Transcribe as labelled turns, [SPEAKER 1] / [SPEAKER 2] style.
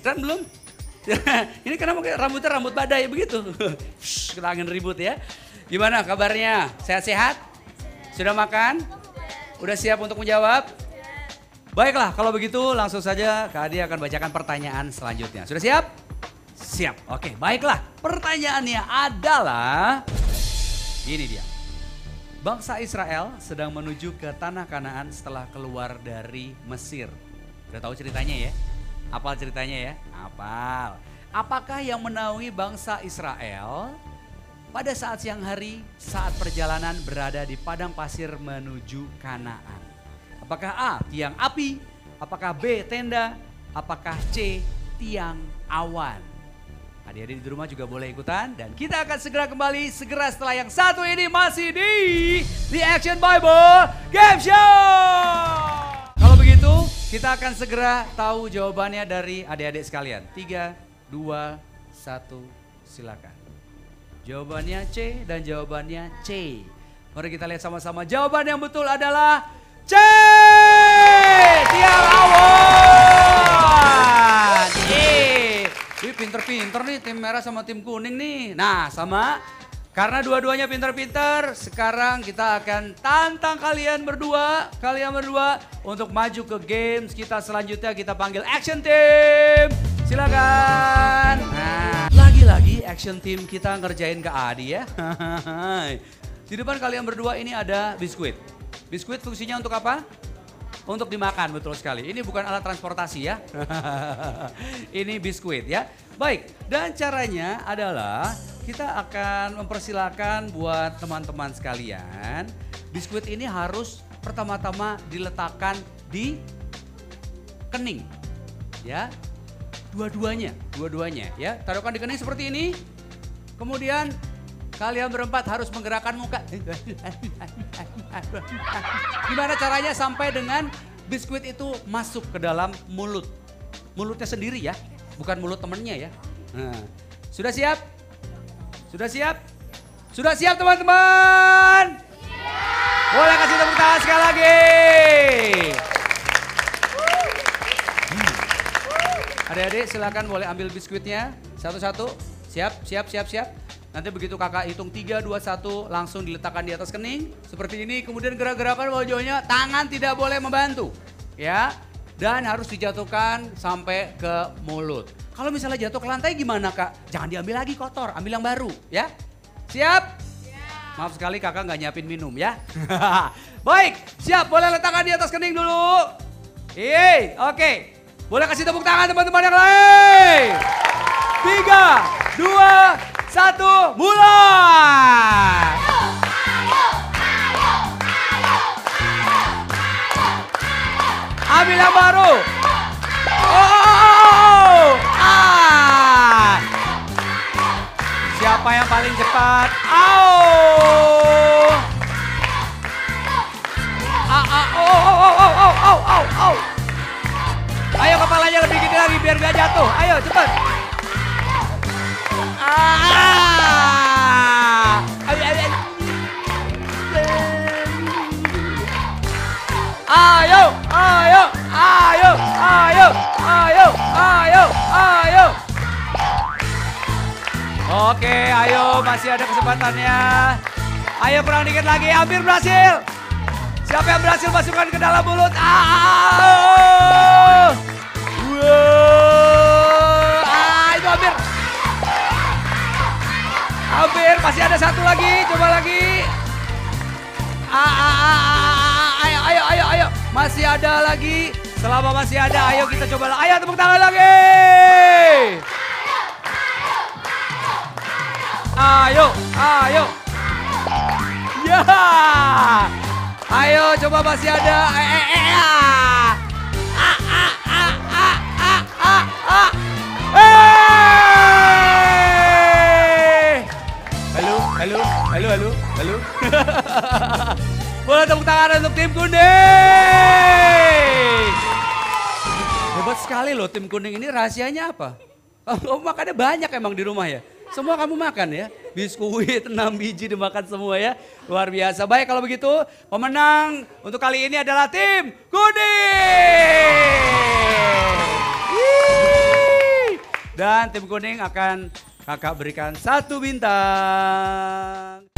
[SPEAKER 1] Keren belum? ini kenapa rambutnya rambut badai begitu? Kita angin ribut ya. Gimana kabarnya? Sehat-sehat? Sudah makan? Udah siap untuk menjawab? Baiklah, kalau begitu langsung saja Kak Adi akan bacakan pertanyaan selanjutnya. Sudah siap? Siap. Oke, baiklah. Pertanyaannya adalah ini dia. Bangsa Israel sedang menuju ke tanah Kanaan setelah keluar dari Mesir. Udah tahu ceritanya ya? Apal ceritanya ya? Apal. Apakah yang menaungi bangsa Israel pada saat siang hari saat perjalanan berada di padang pasir menuju Kanaan? Apakah A. Tiang api? Apakah B. Tenda? Apakah C. Tiang awan? Adik-adik di rumah juga boleh ikutan dan kita akan segera kembali segera setelah yang satu ini masih di The Action Bible Game Show. Kita akan segera tahu jawabannya dari adik-adik sekalian. Tiga, dua, satu, silakan. Jawabannya C dan jawabannya C. Mari kita lihat sama-sama. Jawaban yang betul adalah C. Tiang awan. Yeay. Wih pinter-pinter nih tim merah sama tim kuning nih. Nah sama karena dua-duanya pinter-pinter, sekarang kita akan tantang kalian berdua, kalian berdua untuk maju ke games kita selanjutnya kita panggil action team. Silakan. Nah, lagi-lagi action team kita ngerjain ke Adi ya. Di depan kalian berdua ini ada biskuit. Biskuit fungsinya untuk apa? Untuk dimakan, betul sekali. Ini bukan alat transportasi ya. Ini biskuit ya. Baik, dan caranya adalah kita akan mempersilahkan buat teman-teman sekalian. Biskuit ini harus pertama-tama diletakkan di kening. Ya, dua-duanya, dua-duanya ya. Taruhkan di kening seperti ini. Kemudian Kalian berempat harus menggerakkan muka. Gimana caranya sampai dengan biskuit itu masuk ke dalam mulut. Mulutnya sendiri ya, bukan mulut temennya ya. Nah, sudah siap? Sudah siap? Sudah siap teman-teman? Boleh kasih tepuk tangan sekali lagi. Hmm. Adik-adik silakan boleh ambil biskuitnya satu-satu. Siap, siap, siap, siap. Nanti begitu kakak hitung 3, 2, 1 langsung diletakkan di atas kening. Seperti ini kemudian gerak-gerakan wajahnya tangan tidak boleh membantu. Ya dan harus dijatuhkan sampai ke mulut. Kalau misalnya jatuh ke lantai gimana kak? Jangan diambil lagi kotor, ambil yang baru ya. Siap? Maaf sekali kakak nggak nyiapin minum ya. Baik, siap boleh letakkan di atas kening dulu. Iya, oke. Boleh kasih tepuk tangan teman-teman yang lain. Tiga, dua, satu, mulai. Ambil yang baru. Oh, Siapa yang paling cepat? Oh. Ayo masih ada kesempatannya. Ayo kurang dikit lagi, hampir berhasil. Siapa yang berhasil masukkan ke dalam mulut? Ah, wow. ah itu hampir. Hampir, masih ada satu lagi, coba lagi. Ah, ah, ah, ah, ah, ayo, ayo, ayo, ayo. Masih ada lagi. Selama masih ada, ayo kita coba. Ayo tepuk tangan lagi. Ayo, ayo. Ya. Ayo coba masih ada. Eh, eh, eh, ah. Ah, ah, ah, ah. Halo, halo, halo, halo, halo. Boleh tepuk tangan untuk tim kuning. Hebat sekali loh tim kuning ini rahasianya apa? Oh, makannya banyak emang di rumah ya? Semua kamu makan ya? Biskuit 6 biji dimakan semua ya. Luar biasa. Baik kalau begitu pemenang untuk kali ini adalah tim. Yeay. Dan tim kuning akan kakak berikan satu bintang.